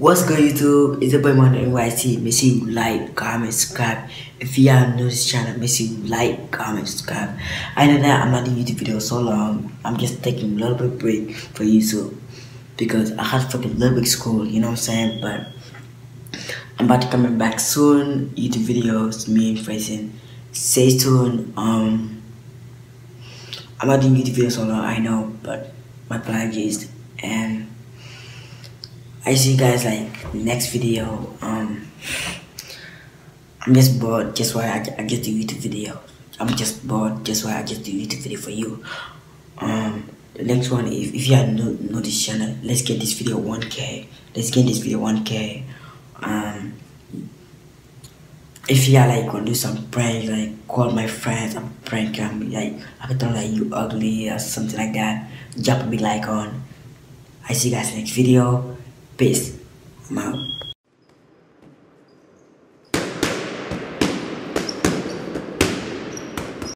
What's good YouTube? It's your boy Man NYC. Make sure you like, comment, subscribe. If you are new to this channel, make sure you like, comment, subscribe. I know that I'm not doing YouTube videos so long. I'm just taking a little bit break for YouTube because I had fucking little bit school, you know what I'm saying? But I'm about to coming back soon. YouTube videos, me and Freyson. Stay tuned. Um, I'm not doing YouTube videos so long, I know, but my plan is and I see you guys like next video. Um, I'm just bored. Just why I, I just do YouTube video. I'm just bored. Just why I just do YouTube video for you. Um, the next one, if, if you are new, new this channel, let's get this video 1k. Let's get this video 1k. Um, if you are like gonna do some prank, like call my friends and prank them, like I can tell like you ugly or something like that. Drop a big like on. I see you guys next video. Peace. I'm.